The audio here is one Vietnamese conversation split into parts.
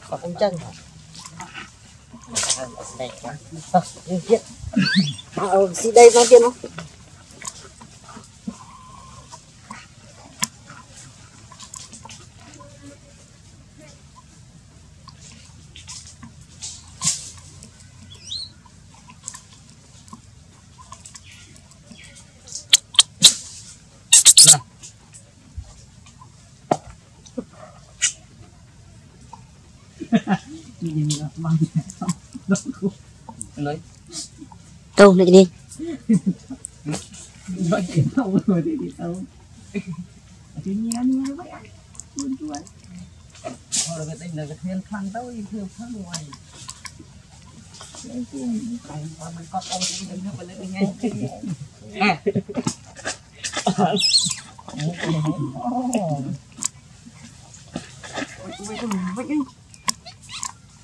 khỏi chân đây quá. Ờ, đây. À, ừ, đây nó tiên không? Nói lại đi. nói chuyện đâu rồi thì đi đâu thì nhà nhà vậy anh chuồn chuồn hồi là cái thiên khăn đâu thì khăn ngoài tiền phải mà mình có ông thì đừng có lấy ngay à Ờ, ba cái đi mua đi mua đi mua Lihat thôi. Pijit.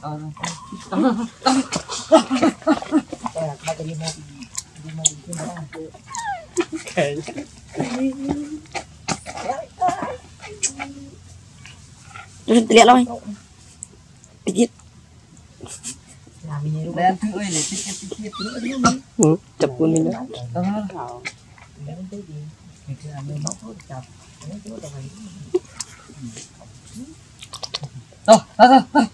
Dan tu ơi để tiết tiết tiết Ừ, chụp luôn mình đó. đó. Nếu tới gì thì cứ làm mình bóc thôi chập. Nếu chú là. Đâu, đâu, đâu,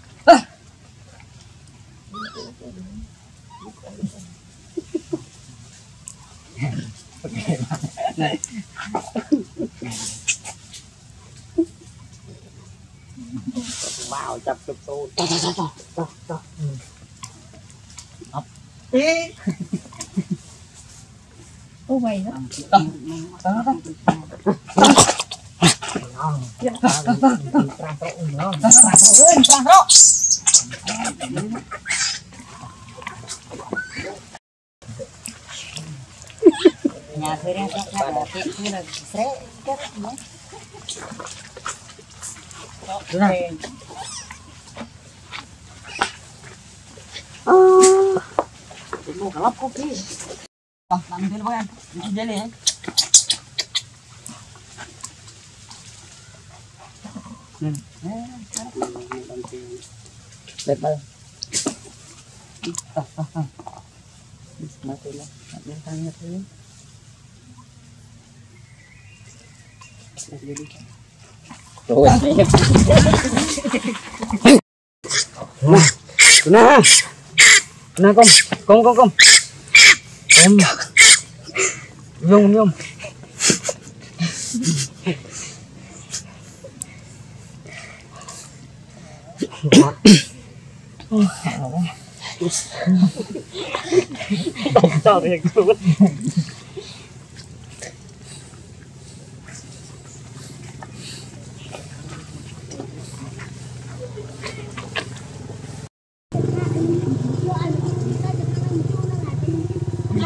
Vào chập chụp tôi. đó đó đó đó đó đó Ê. ô mày đó Đó, đó, đó. nhà thuê ra chắc là tiệm thuê là sẽ kết nữa Đúng rồi. một cái lóc có kia Ờ, làm thế là bác em. Đi dễ liền. Đẹp ơi. Ờ, ờ, ờ. Mà thế là, đến tay nè con con con con Rồi. nhung nhung kom. Kom,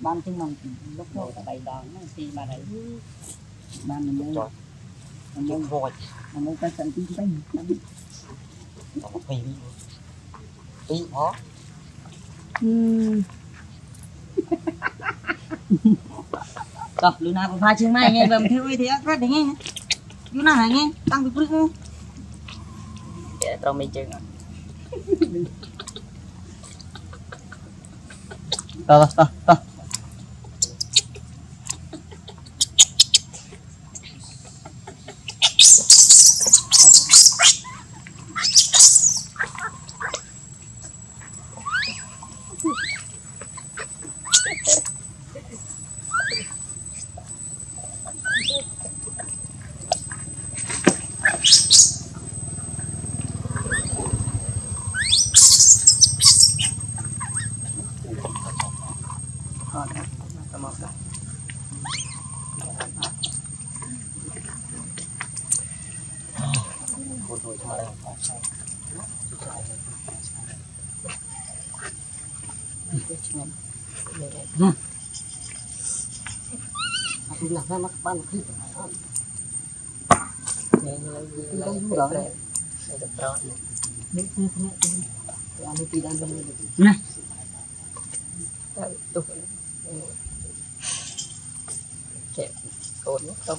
ban chứng bằng lúc đó bày đòn thì mà đấy ban mình Rồi. mình chung vội mình đây ta sẵn tí bánh nó có phì phì đó Rồi, Luna cũng pha chương này nghe, làm theo thì ác rất nghe. Luna này nghe, tăng bị bứt nghe. để tao chừng Rồi, rồi, rồi. Rồi, cảm ơn các thôi thôi thôi Aku bilang sama kepala kita. Nah. Tuh. Cek. Kau ni tahu.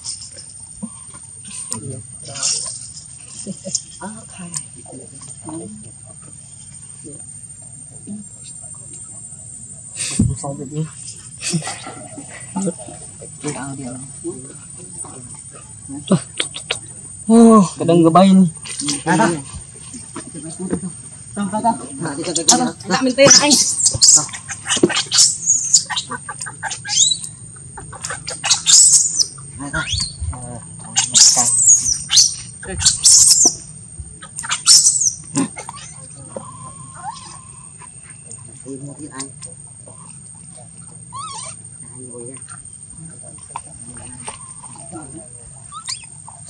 Okay. Ah, kai. Sao vậy đi? Cái dia. Oh, kadang gabay bay Tata. Tang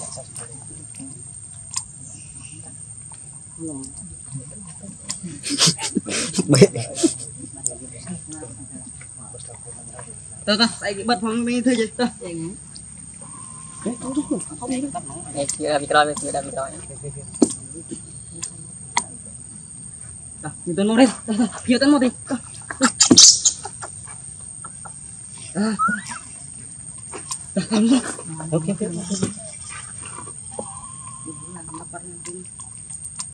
Nak minta ay. Tata. Eh, makan. Ini mungkin ay. Ay, oh ya. Tata, saya bật phòng mi thôi chứ. Tata. Eh, kira mikro, kira mikro. Tah, minta nomor. Tata, piutan mo din. Tah. Ah. Tah, kamu. Oke, oke.